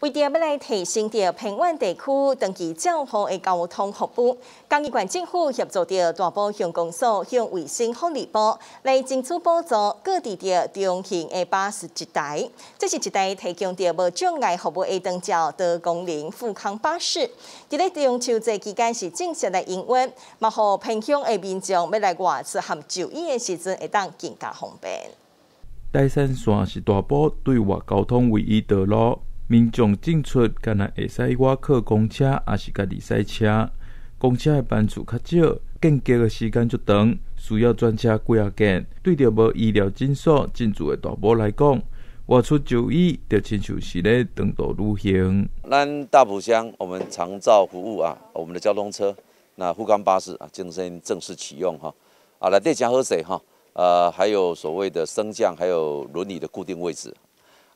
为着要来提升着平安地区长期较好的交通服务，嘉义县政府协助着大埔乡公所向卫生福利部来争取补助各地的中型的巴士一台。这是一台提供着无障碍服务的长照多功能富康巴士。伫咧中秋节期间是正式的营运，嘛互偏乡的民众要来外出和就医的时阵会当更加方便。大山线是大埔对外交通唯一道路。民众进出，敢若会使我靠公车，也是家己赛车。公车的班次较少，间隔的时间就长，需要专车几啊间。对着无医疗诊所进驻的大埔来讲，外出就医就亲像是咧长途旅行。咱大埔乡，我们长照服务啊，我们的交通车，那富冈巴士啊，今天正式启用哈。啊，来电加喝水哈。呃，还有所谓的升降，还有轮椅的固定位置。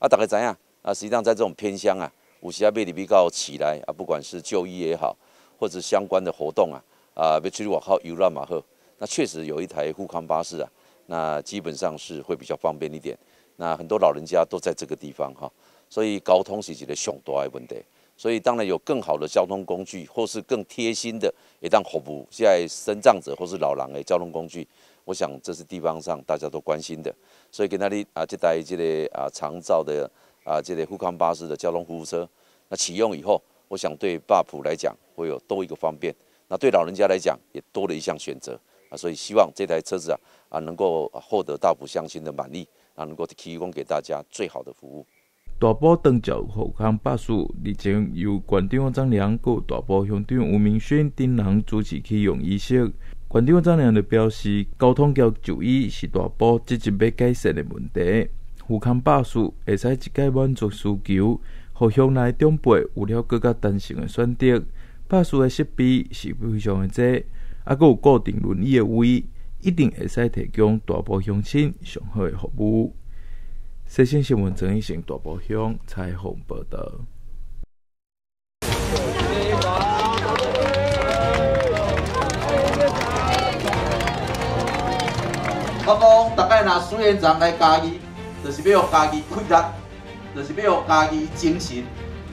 啊，大概怎样？啊，实际上在这种偏乡啊，五十亚贝里比高起来啊，不管是就医也好，或者相关的活动啊，啊，别出去往靠游览马赫，那确实有一台富康巴士啊，那基本上是会比较方便一点。那很多老人家都在这个地方哈，所以交通是一个上大的问题。所以当然有更好的交通工具，或是更贴心的，也当服务现在身障者或是老人的交通工具，我想这是地方上大家都关心的。所以跟那里啊，这台这个啊长照的。啊，这类富康巴士的交通服务车，那启用以后，我想对坝普来讲会有多一个方便，那对老人家来讲也多了一项选择啊，所以希望这台车子啊啊能够获得大埔乡亲的满意，啊能够提供给大家最好的服务。大埔登交富康巴士日前由县长张良、和大埔乡长吴明轩等人主持启用仪式。县长张良就表示，交通交就医是大埔积极要改善的问题。有康巴士会使一概满足需求，互乡内长辈有了更加弹性的选择。巴士的设备是非常的多，啊，佮有固定轮椅的位，一定会使提供大埔乡亲上好的服务。西新新闻陈义成大埔乡采访报道。我讲，大概拿苏院长来加伊。就是要家己开力，就是要家己精神，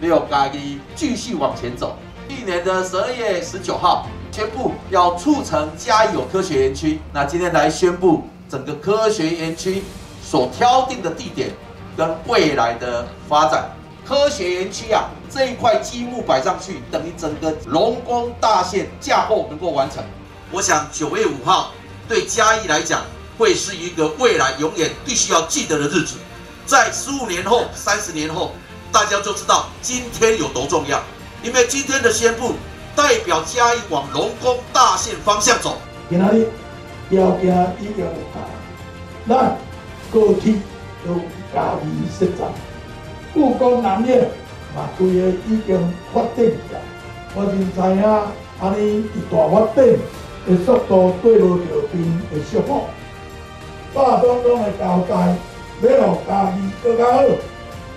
要家己继续往前走。去年的十二月十九号宣布要促成嘉义有科学园区，那今天来宣布整个科学园区所挑定的地点跟未来的发展。科学园区啊，这一块积木摆上去，等于整个龙宫大线架构能够完成。我想九月五号对嘉义来讲。会是一个未来永远必须要记得的日子，在十五年后、三十年后，大家就知道今天有多重要。因为今天的宣布代表嘉义往龙宫大线方向走。今仔日条件已经有啊，咱过去都家己实战，故宫南面嘛，规个已经发展起来。我就知影安尼一大发展的速度对无着边的效果。大中中的交代，要让家己更加好，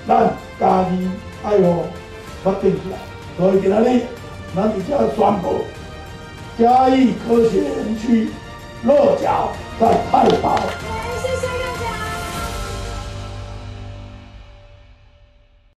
咱家己爱互发展起来。所以今仔日，咱直接宣布，嘉义科学园区落脚在太保。谢谢